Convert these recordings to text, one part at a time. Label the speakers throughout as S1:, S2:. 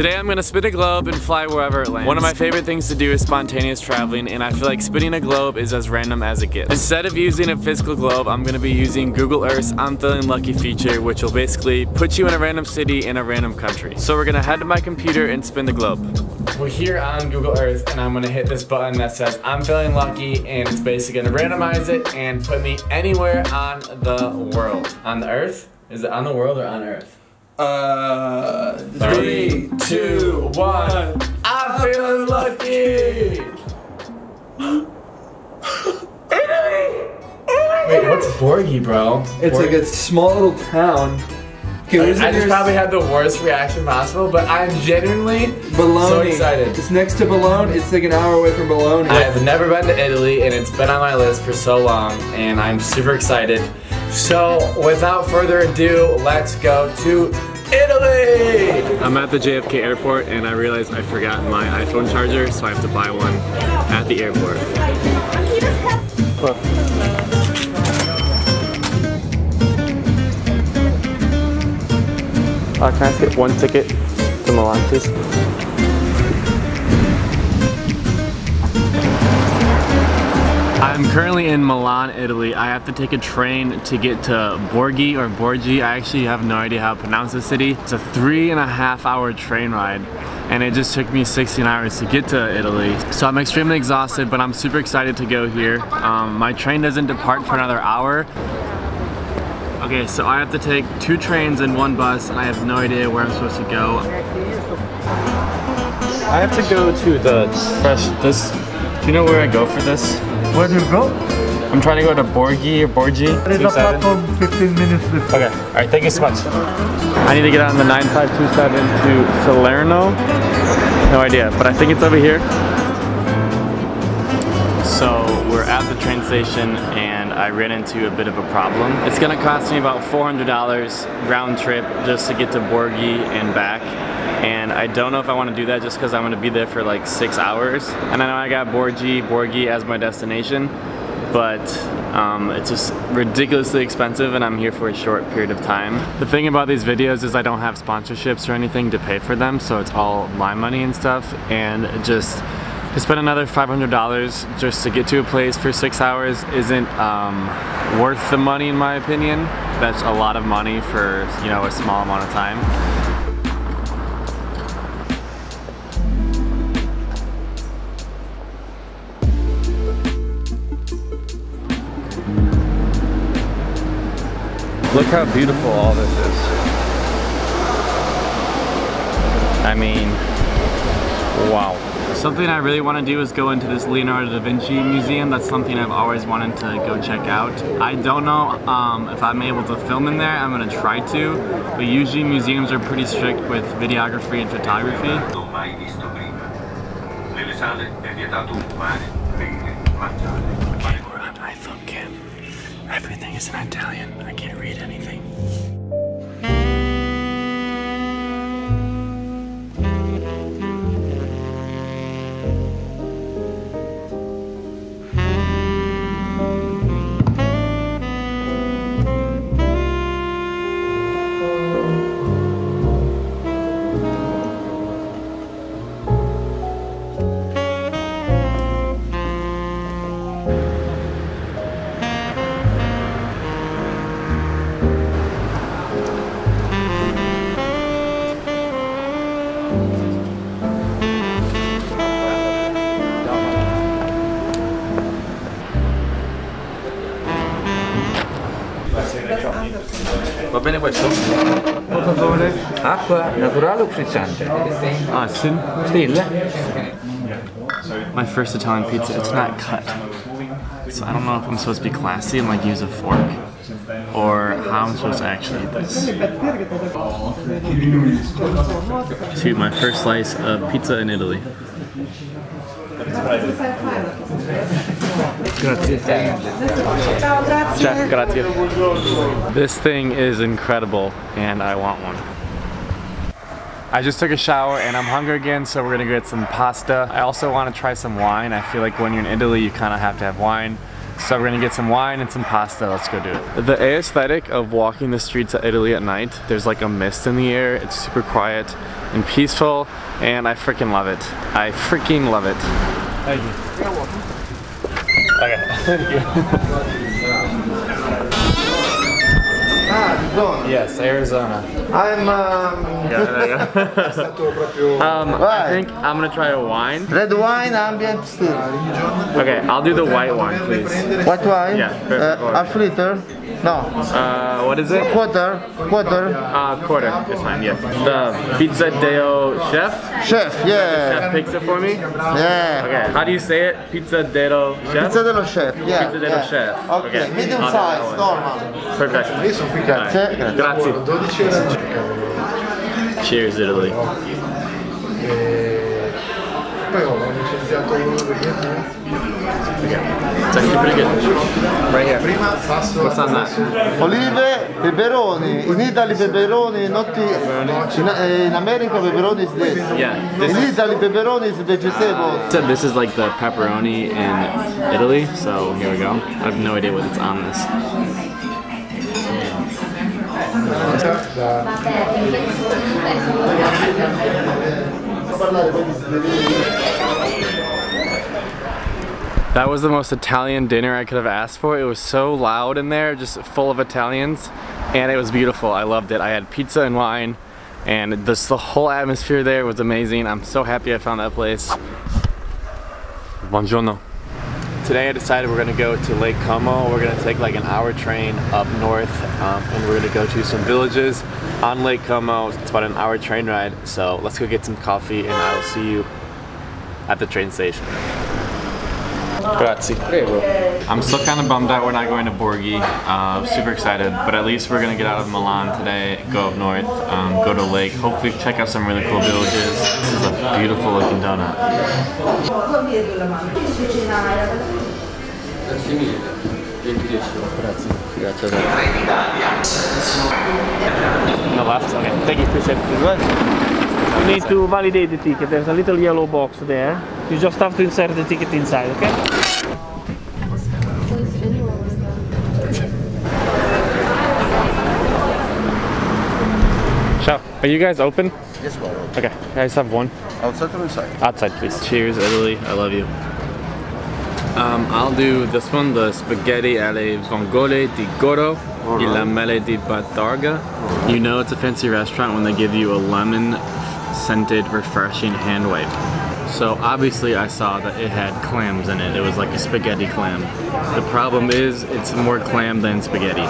S1: Today I'm gonna spin a globe and fly wherever it lands. One of my favorite things to do is spontaneous traveling and I feel like spinning a globe is as random as it gets. Instead of using a physical globe, I'm gonna be using Google Earth's I'm Feeling Lucky feature which will basically put you in a random city in a random country. So we're gonna head to my computer and spin the globe. We're here on Google Earth and I'm gonna hit this button that says I'm feeling lucky and it's basically gonna randomize it and put me anywhere on the world. On the Earth? Is it on the world or on Earth?
S2: Uh,
S1: Three, two, one. I'm feeling lucky. Wait, what's Borgie, bro?
S2: It's like a small little town. Is
S1: I just probably had the worst reaction possible, but I'm genuinely
S2: Bologna.
S1: so excited.
S2: It's next to Bologna. It's like an hour away from Bologna.
S1: I have never been to Italy, and it's been on my list for so long, and I'm super excited. So, without further ado, let's go to Italy! I'm at the JFK airport, and I realized I forgot my iPhone charger, so I have to buy one at the airport. Uh, can I get one ticket to Milan, please? I'm currently in Milan, Italy. I have to take a train to get to Borghi or Borgi. I actually have no idea how to pronounce the city. It's a three and a half hour train ride and it just took me 16 hours to get to Italy. So I'm extremely exhausted, but I'm super excited to go here. Um, my train doesn't depart for another hour. Okay, so I have to take two trains and one bus, and I have no idea where I'm supposed to go. I have to go to the fresh, this, do you know where I go for this?
S3: Where do you go?
S1: I'm trying to go to Borgi or Borgi.
S3: There is a
S1: 27.
S3: platform 15 minutes before.
S1: Okay, all right, thank you so much. I need to get on the 9527 to Salerno. No idea, but I think it's over here. So we're at the train station and I ran into a bit of a problem. It's gonna cost me about $400 round trip just to get to Borgi and back. And I don't know if I want to do that just because I'm going to be there for like six hours. And I know I got Borgi, Borgi as my destination, but um, it's just ridiculously expensive and I'm here for a short period of time. The thing about these videos is I don't have sponsorships or anything to pay for them, so it's all my money and stuff. And just to spend another $500 just to get to a place for six hours isn't um, worth the money in my opinion. That's a lot of money for you know a small amount of time. Look how beautiful all this is. I mean, wow. Something I really want to do is go into this Leonardo da Vinci museum. That's something I've always wanted to go check out. I don't know um, if I'm able to film in there. I'm going to try to. But usually museums are pretty strict with videography and photography. Everything is in Italian. I can't read anything.
S4: Va bene questo? Acqua naturale o frizzante?
S1: Ah.
S4: Still?
S1: My first Italian pizza, it's not cut. So I don't know if I'm supposed to be classy and like use a fork or how I'm supposed to actually eat this. To my first slice of pizza in Italy. Grazie. Grazie. This thing is incredible and I want one. I just took a shower and I'm hungry again, so we're gonna get some pasta. I also want to try some wine. I feel like when you're in Italy, you kind of have to have wine. So we're gonna get some wine and some pasta. Let's go do it. The aesthetic of walking the streets of Italy at night, there's like a mist in the air. It's super quiet and peaceful, and I freaking love it. I freaking love it. Thank you. You're. Okay, thank you.
S5: Zone.
S1: Yes, Arizona.
S5: I'm um,
S1: Yeah, there you go. um, I think I'm gonna try a wine.
S5: red wine, ambient still.
S1: Okay, I'll do the white wine, please.
S5: White wine?
S1: Yeah, perfect.
S5: Uh, half liter? No.
S1: Uh, what is it?
S5: Quarter? Quarter?
S1: Uh, quarter It's fine, yes. The Pizza Deo Chef.
S5: Chef, yeah.
S1: Chef
S5: yeah.
S1: picks it for me.
S5: Yeah.
S1: Okay, how do you say it? Pizza Deo Chef?
S5: Pizza dello chef, yeah.
S1: Pizza dello
S5: yeah.
S1: chef.
S5: Okay,
S1: Okay.
S5: medium
S1: I'll
S5: size, normal.
S1: Perfect.
S5: Grazie.
S1: Grazie. Cheers, Italy. It's actually pretty good. Right here. What's on that?
S5: Olive, peperoni. In Italy peperoni, not in, in, in America peperoni is this.
S1: Yeah, this
S5: In
S1: is-
S5: Italy peperoni is vegetable.
S1: said this is like the pepperoni in Italy, so here we go. I have no idea what's on this. That was the most Italian dinner I could have asked for. It was so loud in there, just full of Italians, and it was beautiful. I loved it. I had pizza and wine, and this, the whole atmosphere there was amazing. I'm so happy I found that place. Buongiorno. Today I decided we're gonna go to Lake Como. We're gonna take like an hour train up north, um, and we're gonna go to some villages on Lake Como. It's about an hour train ride, so let's go get some coffee, and I will see you at the train station. Grazie. I'm still kind of bummed out we're not going to Borghi. Uh, super excited, but at least we're gonna get out of Milan today, go up north, um, go to Lake, hopefully check out some really cool villages. This is a beautiful looking donut. No left? Okay, thank you, appreciate it.
S6: You need to validate the ticket. There's a little yellow box there. You just have to insert the ticket inside, okay?
S1: Ciao. Are you guys open?
S5: Yes, well.
S1: Okay, I just have one.
S5: Outside or inside?
S1: Outside, please. Cheers, Italy. I love you. Um, I'll do this one, the spaghetti alle vongole di Goro e la mele di bottarga. You know it's a fancy restaurant when they give you a lemon scented, refreshing hand wipe. So obviously I saw that it had clams in it. It was like a spaghetti clam. The problem is it's more clam than spaghetti.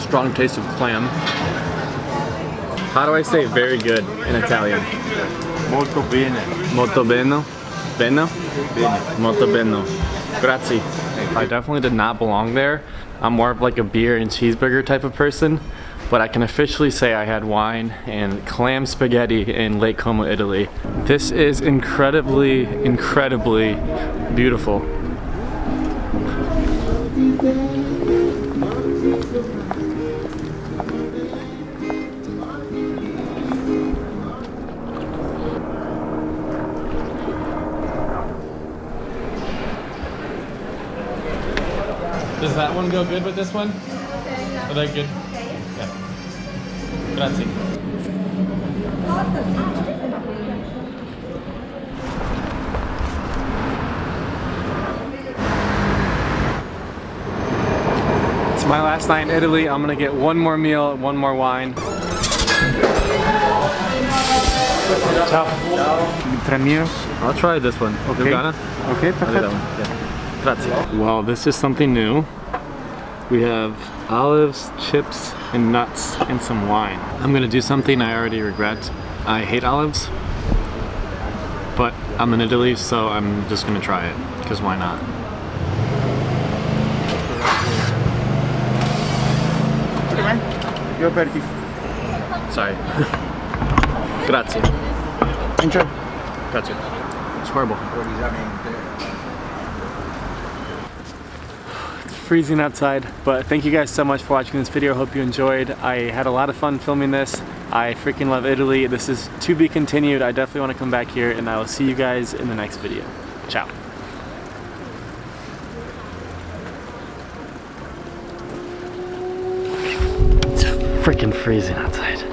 S1: Strong taste of clam. How do I say very good in Italian?
S4: Molto bene.
S1: Molto bene. Bene? Bene. Molto bene. Grazie. I definitely did not belong there. I'm more of like a beer and cheeseburger type of person, but I can officially say I had wine and clam spaghetti in Lake Como, Italy. This is incredibly, incredibly beautiful. Does that one go good with this one? Are they good? Yeah. Grazie. It's my last night in Italy. I'm gonna get one more meal, one more wine.
S3: Tre meals.
S1: I'll try this one.
S3: Okay.
S1: Lugana?
S3: Okay,
S1: I'll do that
S3: perfect.
S1: One. Grazie. Well, this is something new. We have olives, chips, and nuts, and some wine. I'm gonna do something I already regret. I hate olives, but I'm in Italy, so I'm just gonna try it, because why not?
S5: Your aperitif.
S1: Sorry. Grazie.
S5: Enjoy.
S1: Grazie. It's horrible. It's freezing outside, but thank you guys so much for watching this video. Hope you enjoyed. I had a lot of fun filming this. I freaking love Italy. This is to be continued. I definitely want to come back here and I will see you guys in the next video. Ciao. It's freaking freezing outside.